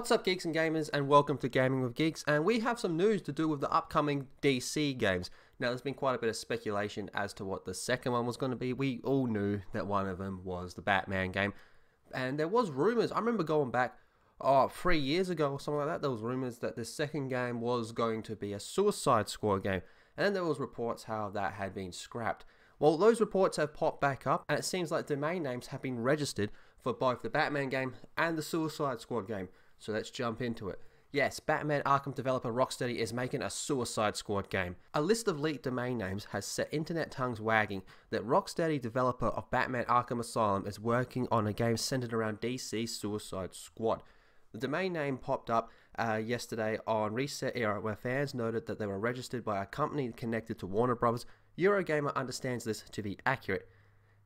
What's up, geeks and gamers, and welcome to Gaming with Geeks. And we have some news to do with the upcoming DC games. Now, there's been quite a bit of speculation as to what the second one was going to be. We all knew that one of them was the Batman game, and there was rumors. I remember going back, oh, three years ago or something like that. There was rumors that the second game was going to be a Suicide Squad game, and then there was reports how that had been scrapped. Well, those reports have popped back up, and it seems like domain names have been registered for both the Batman game and the Suicide Squad game. So let's jump into it. Yes, Batman Arkham developer Rocksteady is making a Suicide Squad game. A list of leaked domain names has set internet tongues wagging that Rocksteady developer of Batman Arkham Asylum is working on a game centered around DC Suicide Squad. The domain name popped up uh, yesterday on Reset Era, where fans noted that they were registered by a company connected to Warner Bros. Eurogamer understands this to be accurate.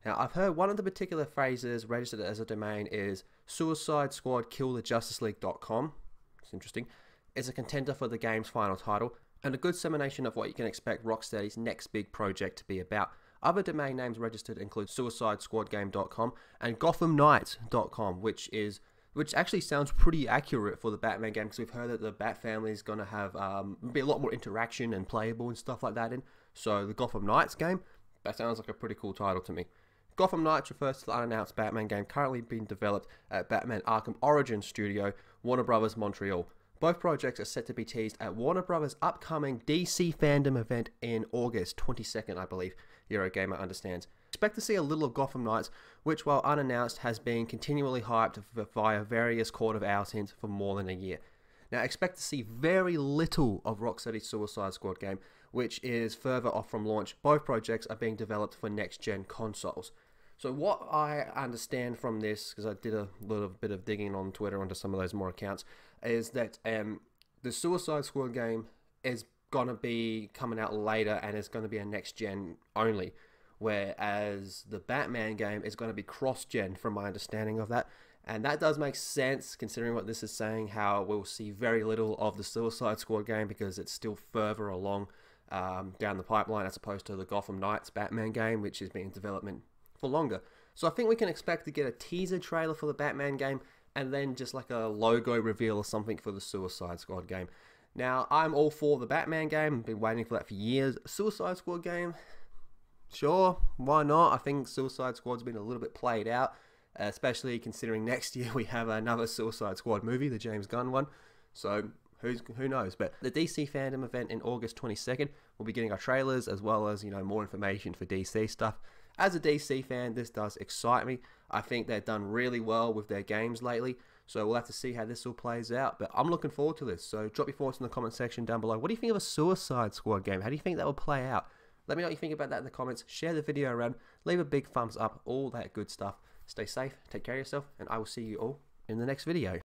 Now, I've heard one of the particular phrases registered as a domain is Suicide Squad Kill the Justice League.com. It's interesting. It's a contender for the game's final title and a good dissemination of what you can expect Rocksteady's next big project to be about. Other domain names registered include SuicideSquadGame.com and GothamKnights.com, which is which actually sounds pretty accurate for the Batman game because we've heard that the Bat family is going to have um, be a lot more interaction and playable and stuff like that in. So the Gotham Knights game, that sounds like a pretty cool title to me. Gotham Knights refers to the unannounced Batman game currently being developed at Batman Arkham Origin Studio, Warner Bros. Montreal. Both projects are set to be teased at Warner Bros. upcoming DC FanDome event in August 22nd, I believe. Eurogamer understands. Expect to see a little of Gotham Knights, which, while unannounced, has been continually hyped via various Court of hints for more than a year. Now, expect to see very little of Rocksteady's Suicide Squad game, which is further off from launch. Both projects are being developed for next gen consoles. So what I understand from this, because I did a little bit of digging on Twitter onto some of those more accounts, is that um, the Suicide Squad game is gonna be coming out later and it's gonna be a next gen only, whereas the Batman game is gonna be cross gen, from my understanding of that. And that does make sense considering what this is saying, how we'll see very little of the Suicide Squad game because it's still further along um, down the pipeline as opposed to the Gotham Knights Batman game, which is being development for longer. So I think we can expect to get a teaser trailer for the Batman game and then just like a logo reveal or something for the Suicide Squad game. Now, I'm all for the Batman game. Been waiting for that for years. Suicide Squad game, sure, why not? I think Suicide Squad's been a little bit played out, especially considering next year we have another Suicide Squad movie, the James Gunn one. So who's who knows? But the DC FanDome event in August 22nd, we'll be getting our trailers as well as you know more information for DC stuff. As a DC fan, this does excite me. I think they've done really well with their games lately. So we'll have to see how this all plays out. But I'm looking forward to this. So drop your thoughts in the comment section down below. What do you think of a Suicide Squad game? How do you think that will play out? Let me know what you think about that in the comments. Share the video around. Leave a big thumbs up. All that good stuff. Stay safe. Take care of yourself. And I will see you all in the next video.